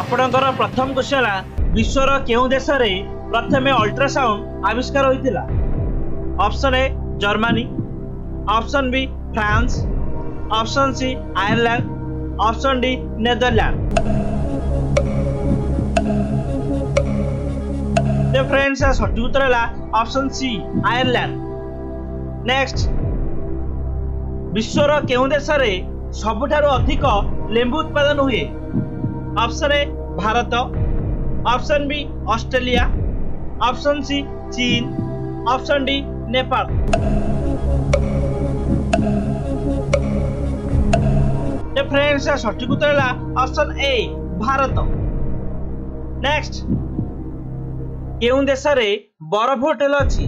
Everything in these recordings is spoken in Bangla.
ଆପଣଙ୍କର ପ୍ରଥମ କୋଶ୍ଚିନ୍ ହେଲା ବିଶ୍ୱର କେଉଁ ଦେଶରେ ପ୍ରଥମେ ଅଲ୍ଟ୍ରାସାଉଣ୍ଡ ଆବିଷ୍କାର ହୋଇଥିଲା option A Germany option B France option C Ireland option D Netherland friends ସଠିକ ଉତ୍ତର ହେଲା ଅପସନ୍ ସି ଆୟର୍ଲାଣ୍ଡ ନେକ୍ସଟ ବିଶ୍ୱର କେଉଁ ଦେଶରେ ସବୁଠାରୁ ଅଧିକ ଲେମ୍ବୁ ଉତ୍ପାଦନ ହୁଏ option A Bharat option B Australia option C ଚୀନ ଅପସନ୍ ଡି ନେପାଳ ফ্রেন্ডস সঠিক উত্তর হল অপশন এ ভারত নেক্সট কেউ দেশে বরফ হোটেল অছি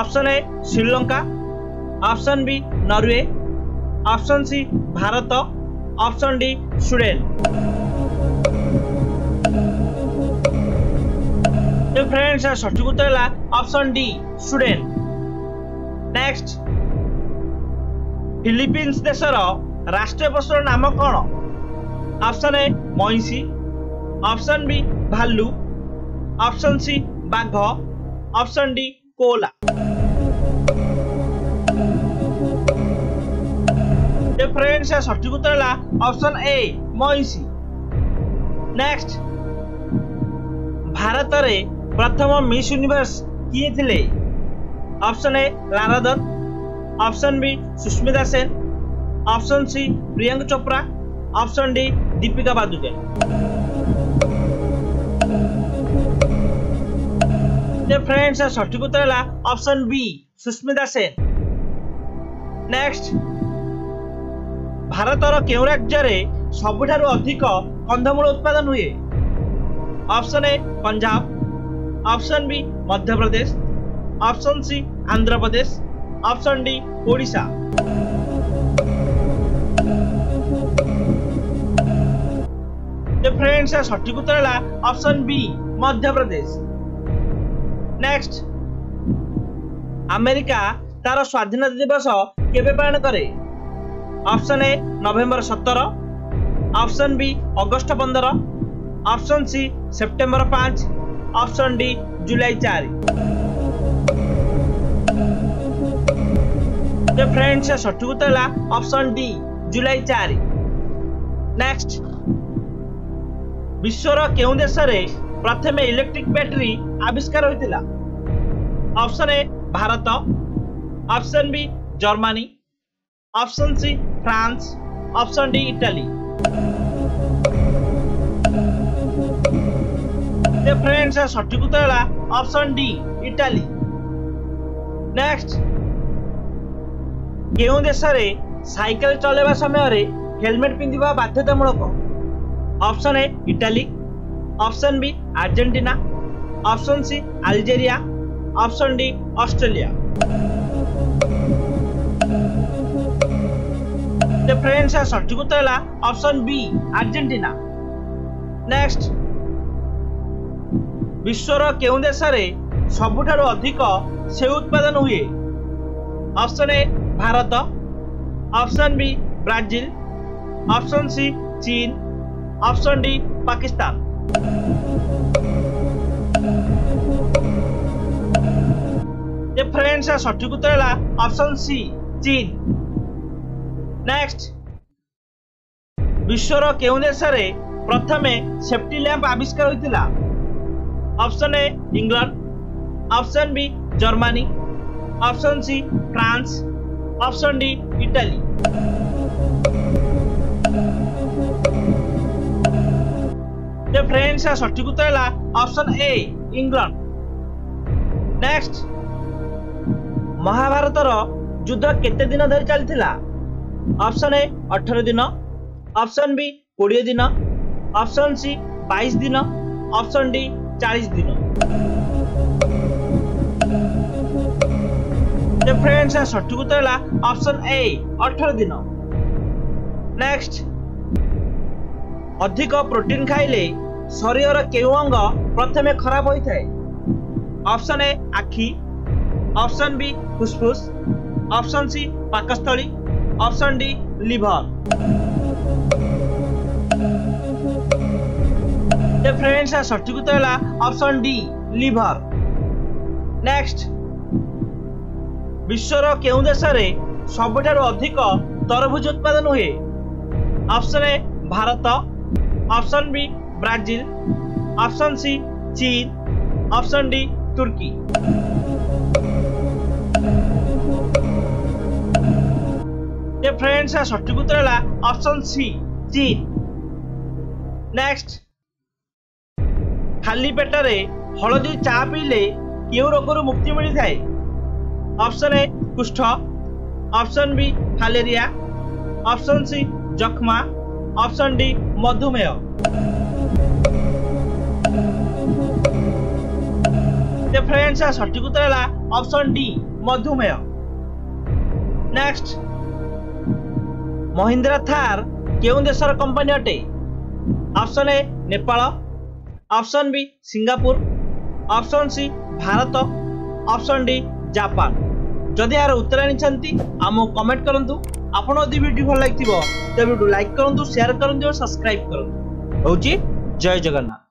option A Sri Lanka option B Norway option C Bharat option D Sweden তো ফ্রেন্ডস আর সঠিক উত্তর হল option D student next Philippines দেশর রাষ্ট্রীয় পশুর নাম কোণ অপশন এ মহিষি অপশন বি ভাল্লু অপশন সি বাঘ অপশন ডি কোলা ফ্রেন্ডস আর সঠিক উত্তর হল অপশন এ মহিষি নেক্সট ভারতরে પ્રથમ મિસ યુનિવર્સ କିଏ ଥିଲେ option A Lara Dutta option B Sushmita Sen option C Priyanka Chopra option D Deepika Padukone friends ସଠିକ ଉତ୍ତର ହେଲା option B Sushmita Sen next ଭାରତର କେଉଁ ରାଜ୍ୟରେ ସବୁଠାରୁ ଅଧିକ କନ୍ଧମୂଳ ଉତ୍ପାଦନ ହୁଏ option A Punjab option B Madhya Pradesh option C Andhra Pradesh option D Odisha friends या सठिक उत्तर है option B Madhya Pradesh next America তার स्वाधीनता नभेम्बर केबे পালন करे option A November 17 option B अगस्त 15 ऑप्शन सी अप्सन डि सठिक अप्सन डि विश्वर केसर प्रथमे इलेक्ट्रिक ब्याटेरी आविष्कार हुन्छ option A Bharat option B Germany option C France option D Italy The friends are सटीक उत्तर है ऑप्शन डी इटाली नेक्स्ट केउ देश रे समय हेलमेट पिंधिबा बाध्यतामूलक option A Italy option B Argentina option C Algeria option D Australia The friends are सटीक उत्तर है ऑप्शन बी अर्जेंटीना नेक्स्ट ବିଶ୍ୱର କେଉଁ ଦେଶରେ ସବୁଠାରୁ ଅଧିକ ସେଉ ଉତ୍ପାଦନ ହୁଏ option A Bharat option B Brazil option C ଚୀନ ଅପସନ୍ ଡି ପାକିସ୍ତାନ ଫ୍ରେଣ୍ଡସ୍ ସଠିକ ଉତ୍ତର ହେଲା ଅପସନ୍ ସି ଚୀନ ନେକ୍ସଟ ବିଶ୍ୱର କେଉଁ ଦେଶରେ ପ୍ରଥମେ ସେଫ୍ଟି ଲ୍ୟାମ୍ପ ଆବିଷ୍କାର ହୋଇଥିଲା option A England option B Germany option C France option D Italy जो फ्रेंड्स सठिक उत्तर है option A England next Mahabharat युद्ध केते दिन धरी चलता ऑप्शन ए अठर दिन ऑप्शन बी कोड़े दिन ऑप्शन सी बैश दिन ऑप्शन डी ચાલીસ દિનો the friends are short to the option a 18 দিন নেক্সট অধিক প্রোটিন খাইলে শরীরর কেউ অঙ্গ প্রথমে খারাপ হয়ে অপশন এ আখি অপশন বি ফুসফুস অপশন সি পাকস্থলী অপশন ডি লিভর तो फ्रेंड्स सठिक उत्तर है ऑप्शन डी लिभर नेक्स्ट विश्वर क्यों देश में सबुठ अधिक तरभुज उत्पादन हुए option A Bharat option B Brazil option C चीन ऑप्शन डी तुर्की फ्रेंड्स सठिक उत्तर है ऑप्शन सी चीन नेक्स्ट ଖାଲି ପେଟରେ ହଳଦୀ ଚା ପିଇଲେ କେଉଁ ରୋଗରୁ ମୁକ୍ତି ମିଳିଥାଏ ଅପସନ୍ ଏ କୁଷ୍ଠ option B filaria option C ଯକ୍ଷ୍ମା ଅପସନ୍ ଡି ମଧୁମେହ ফ্রেন্ডস আর সঠিক উত্তর হল অপশন ডি মধুমেহ নেক্সট মহিন্দ্রা থার কেউ দেশর company অটে option A Nepal option B Singapore option C Bharat option D Japan ଯଦି ଏହାର ଉତ୍ତର ଆଣିଛନ୍ତି ଆମକୁ କମେଣ୍ଟ କରନ୍ତୁ ଆପଣ ଯଦି ଭିଡ଼ିଓ ଭଲ ଲାଗିଥିବ ତେବେ ଭିଡ଼ିଓ ଲାଇକ୍ କରନ୍ତୁ ସେୟାର କରନ୍ତୁ ଓ ସବସ୍କ୍ରାଇବ୍ କରନ୍ତୁ ହେଉଛି ଜୟ ଜଗନ୍ନାଥ